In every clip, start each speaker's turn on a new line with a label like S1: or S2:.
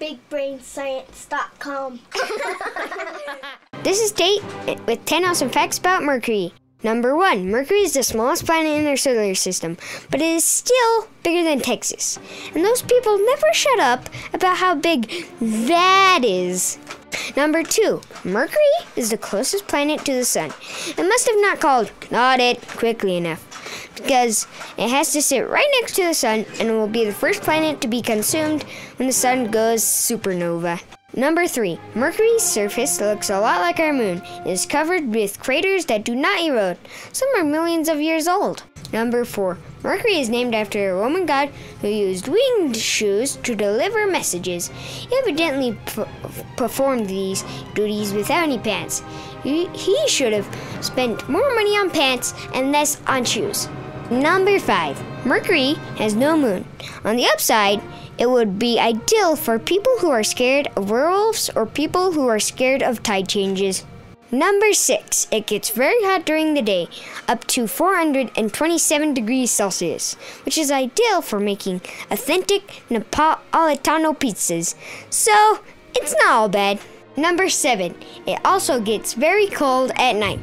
S1: BigBrainScience.com.
S2: This is Tate with 10 awesome facts about Mercury. Number one, Mercury is the smallest planet in our solar system, but it is still bigger than Texas. And those people never shut up about how big that is. Number two, Mercury is the closest planet to the Sun. It must have not called not it quickly enough because it has to sit right next to the Sun and will be the first planet to be consumed when the Sun goes supernova. Number three, Mercury's surface looks a lot like our moon. It is covered with craters that do not erode. Some are millions of years old. Number four, Mercury is named after a Roman god who used winged shoes to deliver messages. He evidently performed these duties without any pants. He, he should have spent more money on pants and less on shoes. Number five, Mercury has no moon. On the upside, it would be ideal for people who are scared of werewolves or people who are scared of tide changes. Number six, it gets very hot during the day, up to 427 degrees Celsius, which is ideal for making authentic Napolitano pizzas. So, it's not all bad. Number seven, it also gets very cold at night,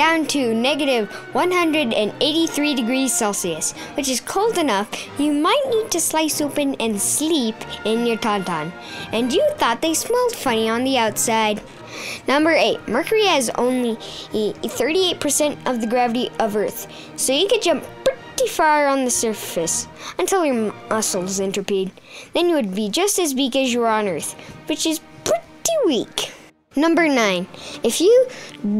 S2: down to negative 183 degrees Celsius, which is cold enough you might need to slice open and sleep in your tauntaun. And you thought they smelled funny on the outside. Number 8. Mercury has only 38% of the gravity of Earth, so you could jump pretty far on the surface until your muscles interpede. Then you would be just as weak as you are on Earth, which is pretty weak. Number 9. If you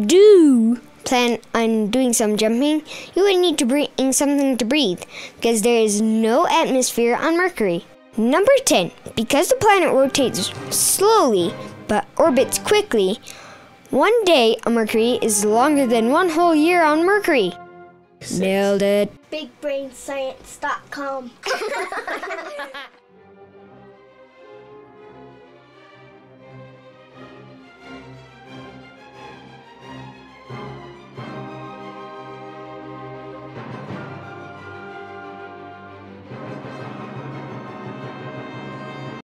S2: do plan on doing some jumping, you would need to bring something to breathe because there is no atmosphere on Mercury. Number 10. Because the planet rotates slowly but orbits quickly, one day on Mercury is longer than one whole year on Mercury. Nailed it.
S1: BigBrainScience.com.